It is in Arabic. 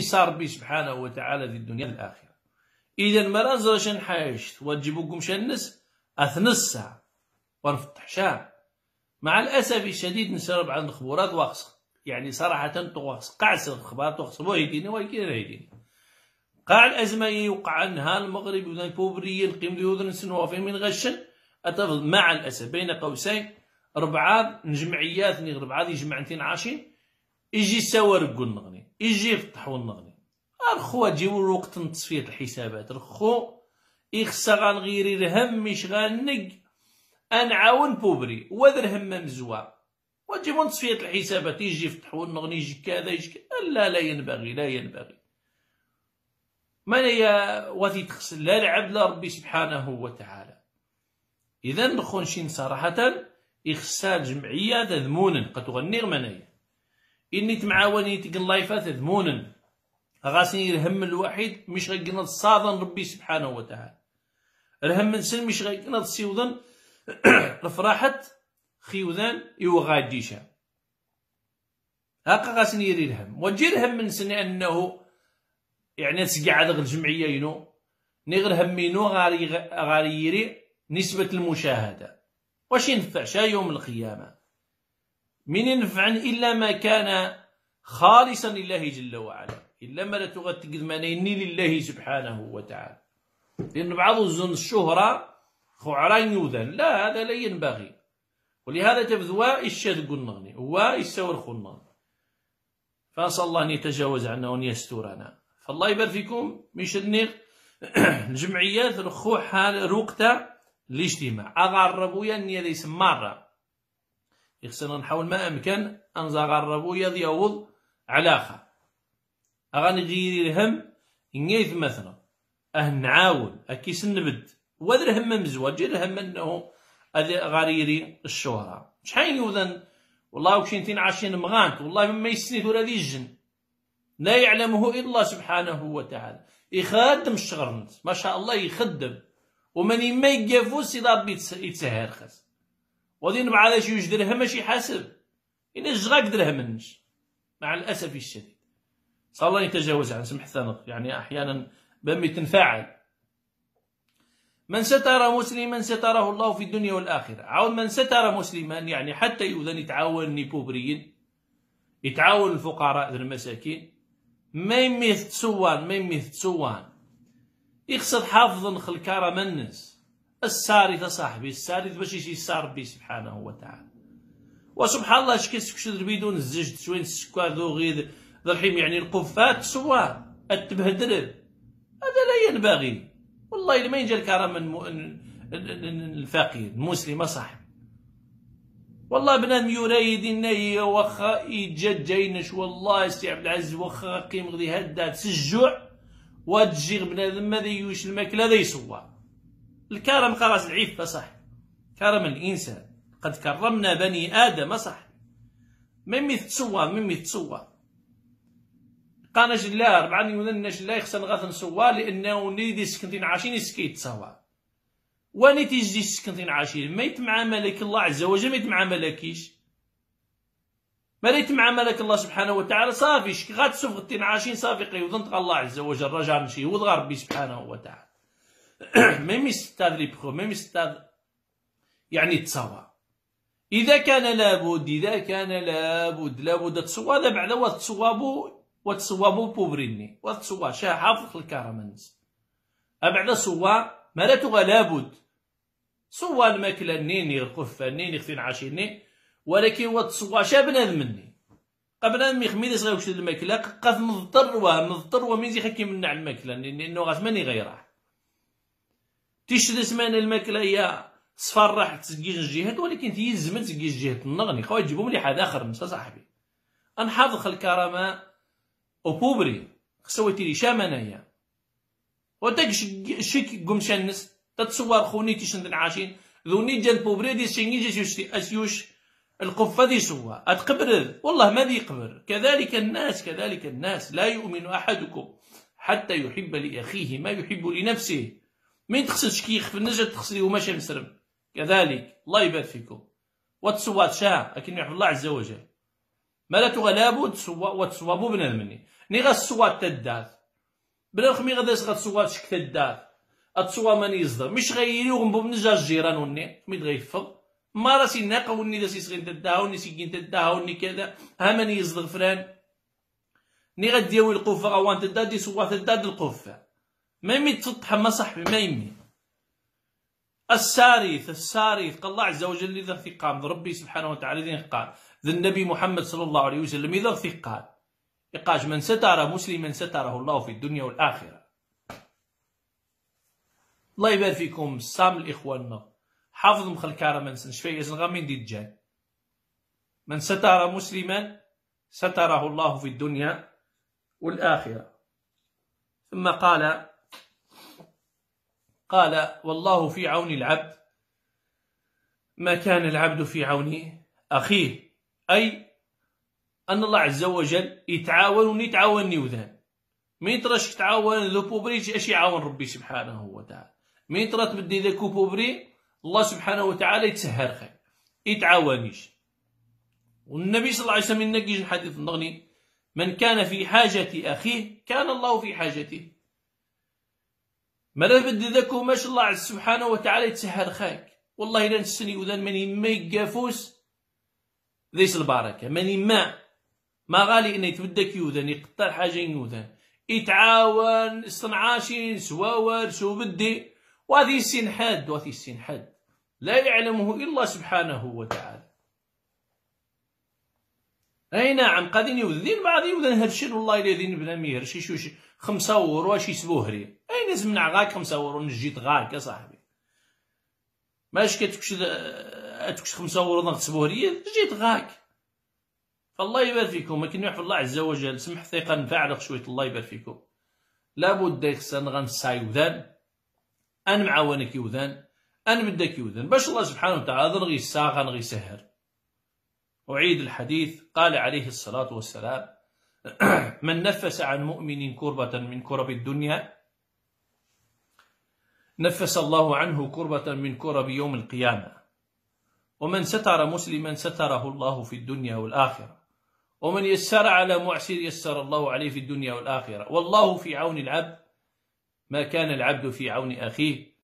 صار ربي سبحانه وتعالى في الدنيا الآخرة إذا ما نزرش نحايش وتجيبوكم شنس أثنسا ونفتح شاه مع الأسف الشديد نسرب عن الخبرات واخص يعني صراحة تواخص قعس الخبرات واخص بو يديني ويكين يديني قاع الأزمة يوقع عنها المغرب وذن بوبريين قيم ليوذن سنوافين من غشن. أتفضل مع الأسف بين قوسين ربعة جمعيات ربعة جمعتين عاشين يجي سوا رقو يجي يفتحوا النغني. الخو جيبوا الوقت تصفية الحسابات. الخو إخسا غنغيري الهم مش غنق أنعاون بوبري. وذر هم مزوا وجيبوا تصفية الحسابات. يجي يفتحوا النغني. يجي كذا يجي كذا. لا لا ينبغي لا ينبغي. من هي وثي تخسر؟ لا العبد لا ربي سبحانه وتعالى. إذا نخونشين صراحة إخسال جمعية ذمونا قد تغني منايا إني تمعاوني تقن لايفات ذمونا غاسني الهم الوحيد مش غيقنا الصادن ربي سبحانه وتعالى. الهم نسن مش غيقنا السيوذن رفراحة خيوذان إيوا غاديشا هاكا غاسني يري الهم. وجي الهم من سنة أنه يعني تسقع هذا الجمعية ينو. نغر همينو غاري غاري يري نسبة المشاهدة. واش ينفع يوم القيامة؟ من ينفع إلا ما كان خالصا لله جل وعلا. إلا ما لا تغتقد منيني لله سبحانه وتعالى. لأن بعض الزن الشهرة خعران يوذن. لا هذا لا ينبغي. ولهذا تبذوا الشاد قلنغني هو يستور خلنغني فأسأل الله أن يتجاوز عنا وأن يسترنا. فالله يبارك فيكم. مش النير الجمعيات رخو حال روقتا الاجتماع أغربوا أني ليس مرة. يخصنا نحاول ما أمكن أن زغربوا يضيوض علاقة أغاني غير الهم إنيث مثلا. أه نعاون أكيس نبد. وذر هم مزواج الهم أنه غاريري الشهرة شحال يوذن؟ والله وكشين عاشين مغانت. والله مما يسني ثورة ذي الجن. لا يعلمه إلا الله سبحانه وتعالى. يخدم الشغل ما شاء الله يخدم. ومن يما يقفوس إذا ربي يتسهر خاص. مع هذا شي درهم ماشي حاسب. إلا جغاك درهم مع الأسف الشديد. صلى الله يتجاوز عن سمح ثانق يعني أحيانا بم تنفعل من ستر مسلما ستره الله في الدنيا والآخرة. عاود من ستر مسلما يعني حتى يؤذن يتعاون نيبوبريين يتعاون الفقراء المساكين. ما يميث تسوان ما يميث تسوان يقصد حافظ نخل كارم الساري صاحبي الساري باش يجي السار ربي سبحانه وتعالى. وسبحان الله شكيس كشد بدون الزجد شوين السكر ذو غيد ذو الحين يعني القفات سوان التبهدل. هذا لا ينبغي. والله ما ينجي الكرم الفقير المسلم صاحب والله بنادم يريد النية وخا يتجد جينش والله سي عبد العزيز وخا قيم غدي هدات سجوع وتجي بنادم ماذا يوش الماكلة هذا يسوى الكرم قراس العفة صح كرم الإنسان. قد كرمنا بني آدم صح ممي تسوى ممي تسوى. قانا جلا ربعا يونن جلا يخسن غاث نسوى لأنه نيدي سكنتين عاشين سكيت سوا واني تيجي سكنتين عاشين ما يتمعاملك الله عز وجل ما يتمعاملكيش ما يتمعاملك الله سبحانه وتعالى صافي. شك غاتسوف غتين عاشين صافي قيوضن الله عز وجل رجع نشي وضغى ربي سبحانه وتعالى. ميم يستاذ لي بخو ميم يستاذ يعني تصوى إذا كان لابد إذا كان لابد لابد تصوى هذا بعد وتصوابو وتصوابو بوبريني وتصوى شا حافظ الكرمنز أبعد صوى ما لا تغى لابد. صوى الماكلة نيني القفة نيني خفين عاشيني ولكن وتصوى شا بنادم مني. قبل أن يخمي صغير وش الماكلة قف مضطر ومضطر ومين زي حكي من الماكلة لأنه غاث ماني غيره. تيشد سمان الماكلة هي صفار راح تسقيج الجهات ولكن تيزمن تسقيج الجهات النغني. خويا تجيبو مليح هذا آخر نسا صاحبي أنحافظ الكرامة وبوبري خسويتي لي شامنايا وداك شيك قم شنس. تتصور خوني تيشن عاشين. ذوني جان بوبري دي سيني جي شوشتي أسيوش. القفة دي سوا. اتقبر والله ما دي قبر كذلك الناس كذلك الناس. لا يؤمن أحدكم حتى يحب لأخيه ما يحب لنفسه. مين تخصل كيخ في النجد تخصلي وماشي مسرم كذلك الله يبارك فيكم. وتسوات شاه لكن يحب الله عز وجل. ما لا تغلابوا وتسوابوا بنادمني ني غا تدات بلا خمي غادا غتصوات شك تدات اتصوا ماني يصدر. مش غيري وغنبو من جا الجيران وني. ميت غيفض ما راسي ناقا وني دا سيسغين تداها وني سيكين تداها وني كذا. ها ماني يصدر فران ني غديوي القفة غوان تداد دي سوا تداد القفة. ما يمي ما صاحبي ما يمي السارث السارث قال الله عز وجل إذا ثقام ربي سبحانه وتعالى ذي قال ذا النبي محمد صلى الله عليه وسلم إذا ثقال. يقاش من ستر مسلما ستره الله في الدنيا والآخرة. الله يبارك فيكم سام الإخوان حافظ مخل كارمان شفاية غامين دي الجان من ستر مسلما ستره الله في الدنيا والآخرة. ثم قال قال والله في عون العبد. ما كان العبد في عون أخيه. أي أن الله عز وجل يتعاون ونيتعاون نيوذان مين تراش تعاون ذو بوبري اش يعاون ربي سبحانه وتعالى؟ مين ترى تبدي ذاك بوبري الله سبحانه وتعالى يتسهر خير. يتعاونيش. والنبي صلى الله عليه وسلم ينقي الحديث النغني من كان في حاجة أخيه كان الله في حاجته. مرة بدي ذاكو ما شاء الله سبحانه وتعالى يتسهر خاك والله إلا نسني وذان ماني ما يقافوس ذيس البركة. ماني ما. ما غالي إنه يتبدك يوذن يقطع حاجة يوذن. يتعاون صنعاشين سواور سو بدي وهذه السين حاد وهذه السين حاد. لا يعلمه إلا سبحانه وتعالى. أي نعم قادين يوذين بعض يوذن هرشين والله إلا ذين بلا ميهرشي شوش خمسة ورو واش يسبوهري أي ناس منع غاك خمسة ورو نجيت غاك يا صاحبي؟ ماش كتكش تكش خمسة ورو نغتسبوهري جيت غاك. فالله يبارك فيكم لكن يحفظ الله عز وجل سمح ثقة نفعل شوية الله يبارك فيكم. لابد يخسن غنساي وذان أنا معاونك يوذان. أنا بدك يوذان. باش الله سبحانه وتعالى نغي الساغة نغي سهر. أعيد الحديث. قال عليه الصلاة والسلام من نفس عن مؤمن كربة من كرب الدنيا نفس الله عنه كربة من كرب يوم القيامة. ومن ستر مسلما ستره الله في الدنيا والآخرة. ومن يسر على معسر يسر الله عليه في الدنيا والآخرة. والله في عون العبد ما كان العبد في عون أخيه.